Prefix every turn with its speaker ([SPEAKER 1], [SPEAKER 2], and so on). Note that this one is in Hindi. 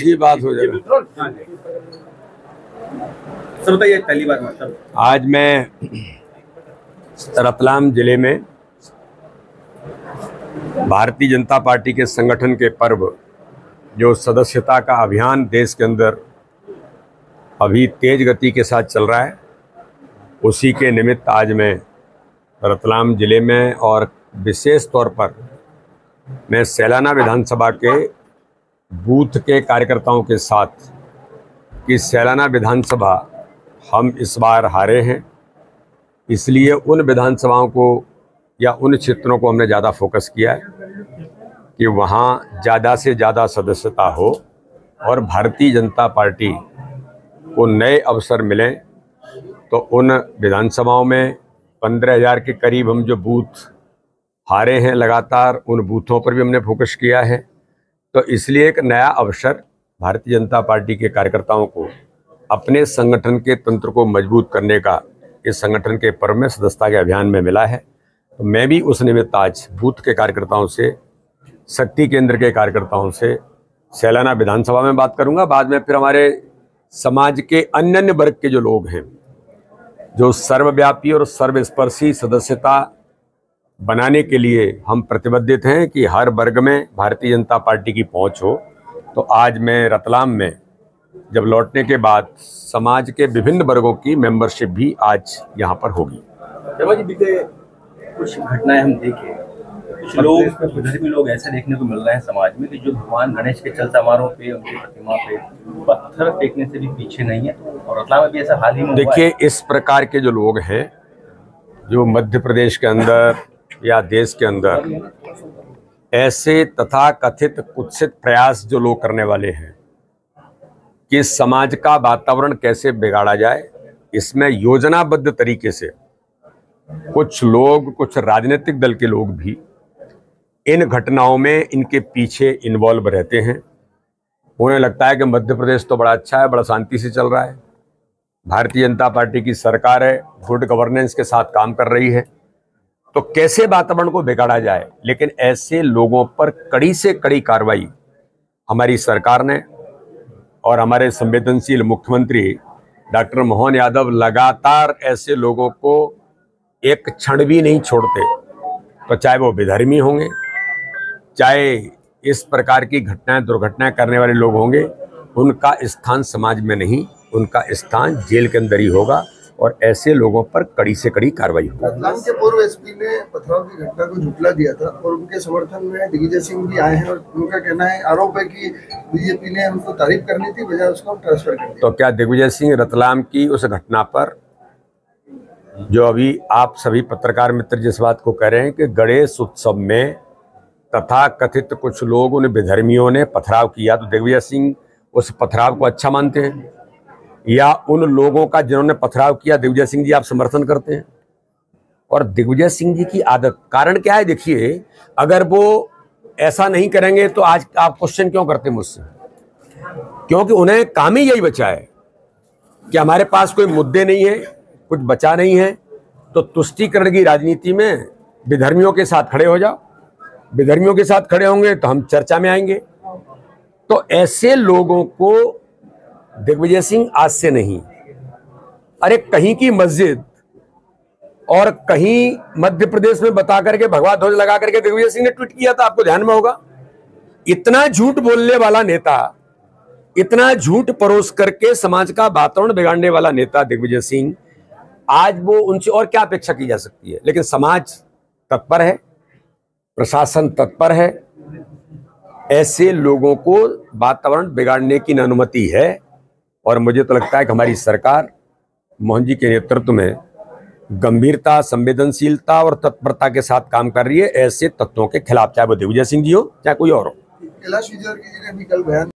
[SPEAKER 1] की बात हो जाएगा
[SPEAKER 2] सर बताइए पहली बार मतलब
[SPEAKER 1] आज मैं रतलाम ज़िले में भारतीय जनता पार्टी के संगठन के पर्व जो सदस्यता का अभियान देश के अंदर अभी तेज गति के साथ चल रहा है उसी के निमित्त आज मैं रतलाम ज़िले में और विशेष तौर पर मैं सैलाना विधानसभा के बूथ के कार्यकर्ताओं के साथ कि सैलाना विधानसभा हम इस बार हारे हैं। इसलिए उन विधानसभाओं को या उन क्षेत्रों को हमने ज़्यादा फोकस किया है कि वहाँ ज़्यादा से ज़्यादा सदस्यता हो और भारतीय जनता पार्टी को नए अवसर मिलें। तो उन विधानसभाओं में पंद्रह हज़ार के करीब हम जो बूथ हारे हैं लगातार, उन बूथों पर भी हमने फोकस किया है। तो इसलिए एक नया अवसर भारतीय जनता पार्टी के कार्यकर्ताओं को अपने संगठन के तंत्र को मज़बूत करने का, इस संगठन के पर्व में सदस्यता के अभियान में मिला है। तो मैं भी उस निमित्त आज बूथ के कार्यकर्ताओं से, शक्ति केंद्र के कार्यकर्ताओं से सैलाना विधानसभा में बात करूँगा। बाद में फिर हमारे समाज के अन्य वर्ग के जो लोग हैं, जो सर्वव्यापी और सर्वस्पर्शी सदस्यता बनाने के लिए हम प्रतिबद्धित हैं कि हर वर्ग में भारतीय जनता पार्टी की पहुँच हो। तो आज मैं रतलाम में जब लौटने के बाद समाज के विभिन्न वर्गों की मेंबरशिप भी आज यहाँ पर होगी।
[SPEAKER 2] जी बीते कुछ घटनाएँ हम देखे। कुछ लोग भी लोग ऐसे देखने को मिल रहे हैं समाज में कि जो भगवान गणेश के चल समारोह पे उनकी प्रतिमा पे पत्थर फेंकने से भी पीछे नहीं है। और रतलाम में भी ऐसा हाल ही में
[SPEAKER 1] देखिए इस प्रकार के जो लोग हैं जो मध्य प्रदेश के अंदर या देश के अंदर, ऐसे तथा कथित कुत्सित प्रयास जो लोग करने वाले हैं कि समाज का वातावरण कैसे बिगाड़ा जाए, इसमें योजनाबद्ध तरीके से कुछ लोग, कुछ राजनीतिक दल के लोग भी इन घटनाओं में इनके पीछे इन्वॉल्व रहते हैं। उन्हें लगता है कि मध्य प्रदेश तो बड़ा अच्छा है, बड़ा शांति से चल रहा है। भारतीय जनता पार्टी की सरकार है गुड गवर्नेंस के साथ काम कर रही है। तो कैसे वातावरण को बिगाड़ा जाए? लेकिन ऐसे लोगों पर कड़ी से कड़ी कार्रवाई हमारी सरकार ने और हमारे संवेदनशील मुख्यमंत्री डॉक्टर मोहन यादव लगातार ऐसे लोगों को एक क्षण भी नहीं छोड़ते। तो चाहे वो विधर्मी होंगे, चाहे इस प्रकार की घटनाएँ, दुर्घटनाएँ करने वाले लोग होंगे, उनका स्थान समाज में नहीं, उनका स्थान जेल के अंदर ही होगा। और ऐसे लोगों पर कड़ी से कड़ी कार्रवाई होगी।
[SPEAKER 3] रतलाम के पूर्व एसपी ने पथराव की घटना को झुटला दिया था और उनके समर्थन में दिग्विजय सिंह भी आए हैं और उनका कहना है आरोप है कि बीजेपी ने उनको तारीफ़ करनी थी बजाय उसको ट्रांसफ़र कर
[SPEAKER 1] तो क्या दिग्विजय सिंह रतलाम की उस घटना पर जो अभी आप सभी पत्रकार मित्र जिस बात को कह रहे हैं कि गणेश उत्सव में तथा कथित कुछ लोग उन विधर्मियों ने पथराव किया तो दिग्विजय सिंह उस पथराव को अच्छा मानते हैं? या उन लोगों का जिन्होंने पथराव किया, दिग्विजय सिंह जी आप समर्थन करते हैं? और दिग्विजय सिंह जी की आदत, कारण क्या है देखिए, अगर वो ऐसा नहीं करेंगे तो आज आप क्वेश्चन क्यों करते मुझसे? क्योंकि उन्हें काम ही यही बचा है कि हमारे पास कोई मुद्दे नहीं है, कुछ बचा नहीं है तो तुष्टीकरण की राजनीति में विधर्मियों के साथ खड़े हो जाओ। विधर्मियों के साथ खड़े होंगे तो हम चर्चा में आएँगे। तो ऐसे लोगों को दिग्विजय सिंह आज से नहीं। अरे कहीं की मस्जिद और कहीं मध्य प्रदेश में बता करके, भगवा ध्वज लगा करके दिग्विजय सिंह ने ट्वीट किया था, आपको ध्यान में होगा। इतना झूठ बोलने वाला नेता, इतना झूठ परोस करके समाज का वातावरण बिगाड़ने वाला नेता दिग्विजय सिंह, आज वो उनसे और क्या अपेक्षा की जा सकती है? लेकिन समाज तत्पर है, प्रशासन तत्पर है, ऐसे लोगों को वातावरण बिगाड़ने की अनुमति है। और मुझे तो लगता है कि हमारी सरकार मोहन जी के नेतृत्व में गंभीरता, संवेदनशीलता और तत्परता के साथ काम कर रही है, ऐसे तत्वों के खिलाफ, चाहे वो दिग्विजय सिंह जी हो, चाहे कोई और हो।
[SPEAKER 3] कैलाश विजय जी ने भी कल बयान